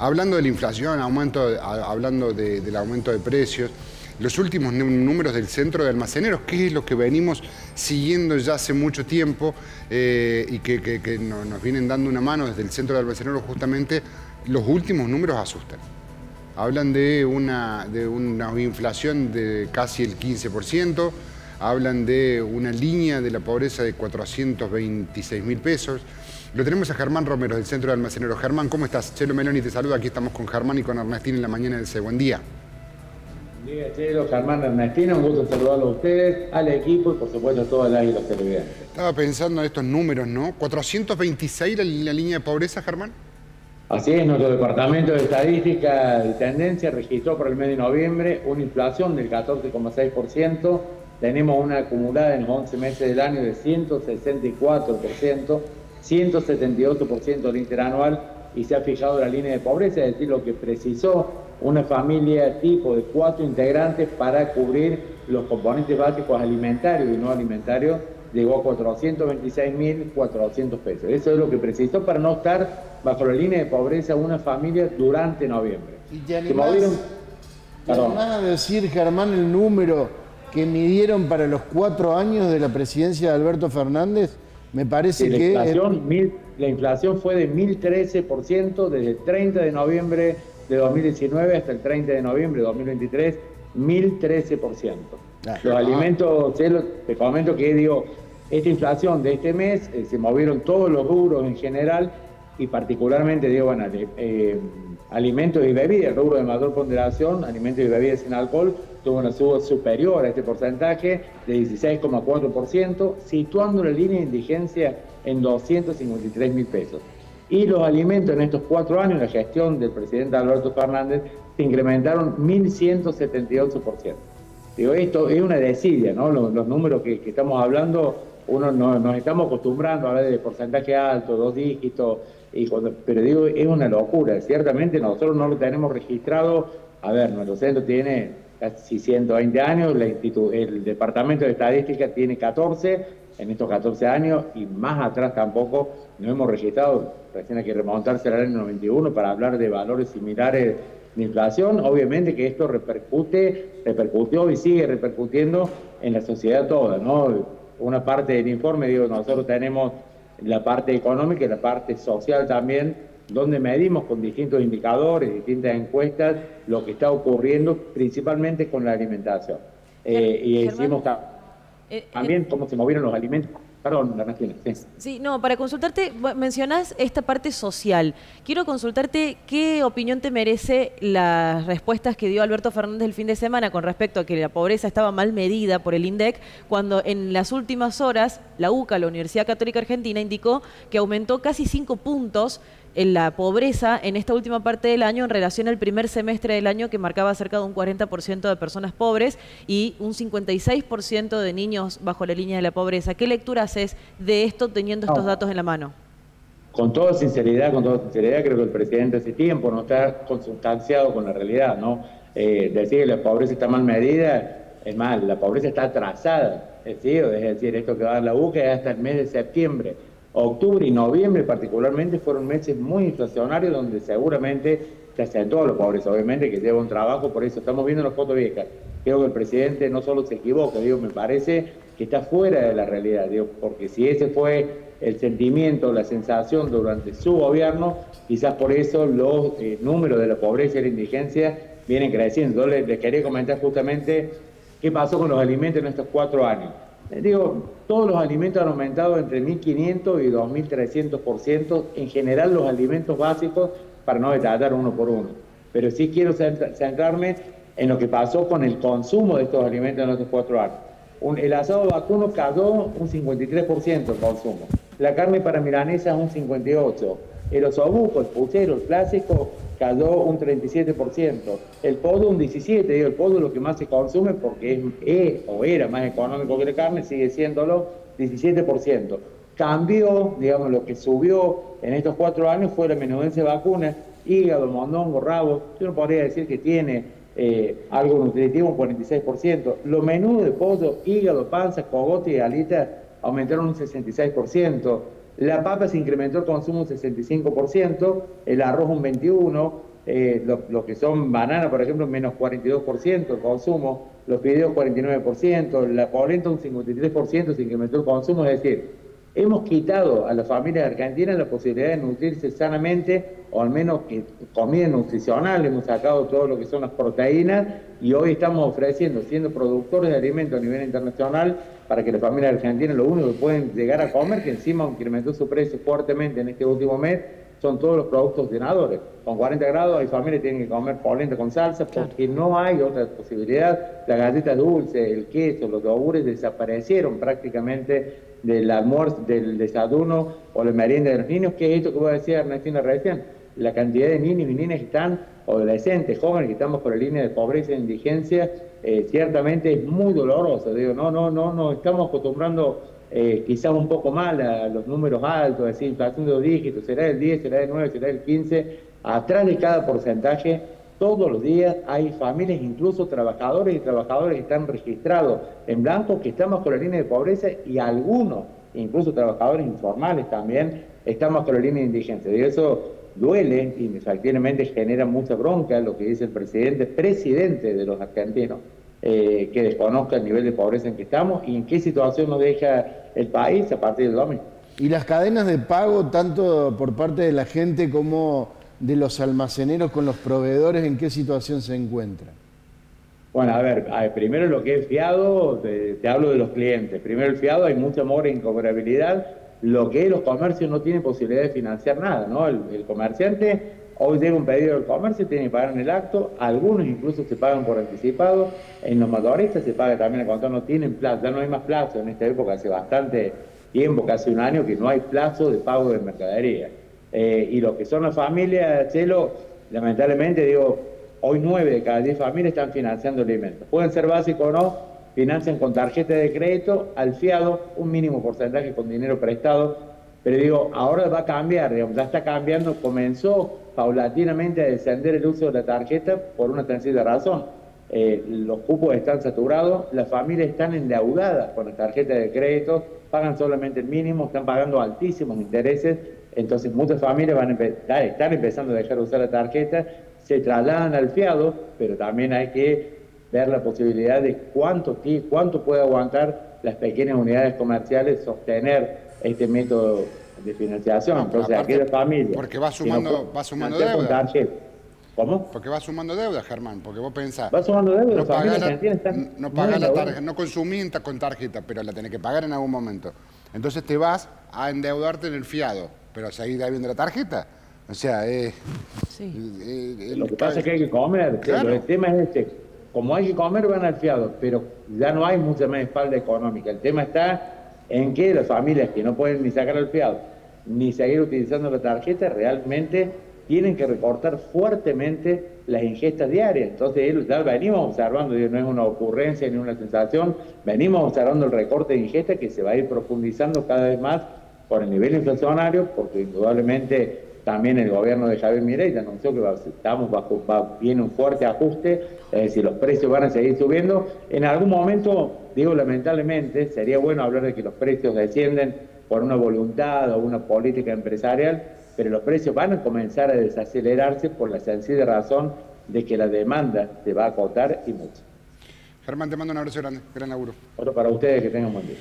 Hablando de la inflación, aumento, hablando del aumento de precios, los últimos números del centro de almaceneros, que es lo que venimos siguiendo ya hace mucho tiempo eh, y que, nos vienen dando una mano desde el centro de almaceneros justamente, los últimos números asustan. Hablan de una, de una inflación de casi el 15%, hablan de una línea de la pobreza de 426 mil pesos, lo tenemos a Germán Romero, del Centro de Almaceneros. Germán, ¿cómo estás? Chelo Meloni te saluda. Aquí estamos con Germán y con Ernestina en la mañana del C. Buen día. Buen día, Chelo, Germán, Ernestina. Un gusto saludarlo a ustedes, al equipo y, por supuesto, a todas las y los televidentes. Estaba pensando en estos números, ¿no? ¿426 la, la línea de pobreza, Germán? Así es, nuestro Departamento de Estadística y Tendencia registró por el mes de noviembre una inflación del 14,6%. Tenemos una acumulada en los 11 meses del año de 164%. 178% del interanual y se ha fijado la línea de pobreza, es decir, lo que precisó una familia tipo de cuatro integrantes para cubrir los componentes básicos alimentarios y no alimentarios, llegó a 426.400 pesos. Eso es lo que precisó para no estar bajo la línea de pobreza una familia durante noviembre. ¿Y te animás, a decir, Germán, el número que midieron para los cuatro años de la presidencia de Alberto Fernández? Me parece que... la inflación fue de 1.013% desde el 30 de noviembre de 2019 hasta el 30 de noviembre de 2023, 1.013%. Ah. Los alimentos, te comento que digo, esta inflación de este mes eh, se movieron todos los rubros en general y particularmente, digo, bueno, eh, alimentos y bebidas, el rubro de mayor ponderación, alimentos y bebidas sin alcohol, tuvo una suba superior a este porcentaje de 16,4%, situando la línea de indigencia en 253 mil pesos. Y los alimentos en estos cuatro años, la gestión del presidente Alberto Fernández, se incrementaron 1.178%. Digo, esto es una desidia, ¿no? Los, números que, estamos hablando, uno no, nos estamos acostumbrando a ver de porcentaje alto, dos dígitos, y pero digo, es una locura. Ciertamente nosotros no lo tenemos registrado. A ver, nuestro centro tiene casi 120 años, el Departamento de Estadística tiene 14 en estos 14 años y más atrás tampoco no hemos registrado, recién hay que remontarse al año 91 para hablar de valores similares de inflación. Obviamente que esto repercute, repercutió y sigue repercutiendo en la sociedad toda, ¿no? Una parte del informe, digo, nosotros tenemos la parte económica y la parte social también, donde medimos con distintos indicadores, distintas encuestas, lo que está ocurriendo principalmente con la alimentación. Eh, y decimos eh, también eh, cómo se movieron los alimentos. Sí, no, para consultarte, mencionás esta parte social. Quiero consultarte qué opinión te merece las respuestas que dio Alberto Fernández el fin de semana con respecto a que la pobreza estaba mal medida por el INDEC, cuando en las últimas horas la UCA, la Universidad Católica Argentina, indicó que aumentó casi cinco puntos en la pobreza en esta última parte del año en relación al primer semestre del año que marcaba cerca de un 40% de personas pobres y un 56% de niños bajo la línea de la pobreza. ¿Qué lectura haces de esto teniendo estos datos en la mano? Con toda sinceridad, con toda sinceridad, creo que el presidente hace tiempo no está consustanciado con la realidad, ¿no? Eh, decir que la pobreza está mal medida es mal, la pobreza está atrasada, es decir, es decir, esto que va a dar la es hasta el mes de septiembre Octubre y noviembre particularmente fueron meses muy inflacionarios donde seguramente se acentuó la pobreza, obviamente que lleva un trabajo, por eso estamos viendo las fotos viejas. Creo que el presidente no solo se equivoca, digo, me parece que está fuera de la realidad, digo, porque si ese fue el sentimiento, la sensación durante su gobierno, quizás por eso los eh, números de la pobreza y la indigencia vienen creciendo. Yo les quería comentar justamente qué pasó con los alimentos en estos cuatro años. Eh, digo, todos los alimentos han aumentado entre 1.500 y 2.300%, en general los alimentos básicos, para no detallar uno por uno. Pero sí quiero centrarme en lo que pasó con el consumo de estos alimentos en estos cuatro años. el asado vacuno cayó un 53% el consumo. La carne para milanesa un 58%. El osobuco, el puchero, el clásico, cayó un 37%. El pollo un 17%, digo, el pollo es lo que más se consume porque es, o era más económico que la carne, sigue siéndolo 17%. Cambió, digamos, lo que subió en estos cuatro años fue la menudencia de vacunas, hígado, mondongo, rabo. Yo no podría decir que tiene eh, algo nutritivo, un 46%. Los menús de pollo, hígado, panza, cogote y alita aumentaron un 66%. La papa se incrementó el consumo un 65%, el arroz un 21%, eh, lo, que son bananas, por ejemplo, menos 42% el consumo, los fideos 49%, la polenta un 53% se incrementó el consumo, es decir, hemos quitado a las familias argentinas la posibilidad de nutrirse sanamente o al menos que comida nutricional, hemos sacado todo lo que son las proteínas y hoy estamos ofreciendo, siendo productores de alimentos a nivel internacional, para que las familias argentinas lo único que pueden llegar a comer, que encima incrementó su precio fuertemente en este último mes, son todos los productos llenadores. Con 40 grados hay familias que tienen que comer polenta con salsa porque no hay otra posibilidad. La galleta dulce, el queso, los yogures desaparecieron prácticamente del almuerzo, del desayuno o la merienda de los niños, que es esto que voy a decir Ernestina recién, la cantidad de niños y niñas que están, adolescentes, jóvenes que estamos por la línea de pobreza e indigencia, eh, ciertamente es muy doloroso. Digo, no, no, no, no, estamos acostumbrando eh, quizás un poco mal a los números altos, es decir, inflación de dos dígitos, será el 10, será el 9, será el 15, atrás de cada porcentaje todos los días hay familias, incluso trabajadores y trabajadores que están registrados en blanco, que estamos con la línea de pobreza y algunos, incluso trabajadores informales también, estamos con la línea de indigencia. Y eso duele y efectivamente genera mucha bronca lo que dice el presidente, presidente de los argentinos, eh, que desconozca el nivel de pobreza en que estamos y en qué situación nos deja el país a partir del domingo. Y las cadenas de pago, tanto por parte de la gente como de los almaceneros con los proveedores, ¿en qué situación se encuentran? Bueno, a ver, primero lo que es fiado, te, hablo de los clientes. Primero el fiado, hay mucha mora e incobrabilidad. Lo que es los comercios no tienen posibilidad de financiar nada, ¿no? El, comerciante, hoy llega un pedido del comercio, tiene que pagar en el acto, algunos incluso se pagan por anticipado, en los motoristas se paga también cuando no tienen plazo, ya no hay más plazo en esta época, hace bastante tiempo, casi un año, que no hay plazo de pago de mercadería. Eh, y lo que son las familias, Chelo, lamentablemente digo, hoy nueve de cada diez familias están financiando alimentos. Pueden ser básicos o no, financian con tarjeta de crédito, al fiado, un mínimo porcentaje con dinero prestado, pero digo, ahora va a cambiar, ya está cambiando, comenzó paulatinamente a descender el uso de la tarjeta por una sencilla razón. Eh, los cupos están saturados, las familias están endeudadas con la tarjeta de crédito, pagan solamente el mínimo, están pagando altísimos intereses entonces muchas familias van a están empezando a dejar de usar la tarjeta, se trasladan al fiado, pero también hay que ver la posibilidad de cuánto, cuánto puede aguantar las pequeñas unidades comerciales sostener este método de financiación. Entonces, aquí la familia... Porque va sumando, va sumando deuda. ¿Cómo? Porque va sumando deuda, Germán, porque vos pensás... Va sumando deuda, no pagás no, la tarjeta, no consumís con tarjeta, pero la tenés que pagar en algún momento. Entonces te vas a endeudarte en el fiado pero seguir viendo la tarjeta. O sea, eh, lo que pasa es que hay que comer. El tema es este. Como hay que comer, van al fiado, pero ya no hay mucha más espalda económica. El tema está en que las familias que no pueden ni sacar el fiado, ni seguir utilizando la tarjeta, realmente tienen que recortar fuertemente las ingestas diarias. Entonces, ya venimos observando, no es una ocurrencia ni una sensación, venimos observando el recorte de ingesta que se va a ir profundizando cada vez más por el nivel inflacionario, porque indudablemente también el gobierno de Javier Mirey anunció que estamos bajo, viene un fuerte ajuste, es decir, los precios van a seguir subiendo. En algún momento, digo lamentablemente, sería bueno hablar de que los precios descienden por una voluntad o una política empresarial, pero los precios van a comenzar a desacelerarse por la sencilla razón de que la demanda se va a acotar y mucho. Germán, te mando un abrazo grande, gran laburo. Otro para ustedes, que tengan buen día.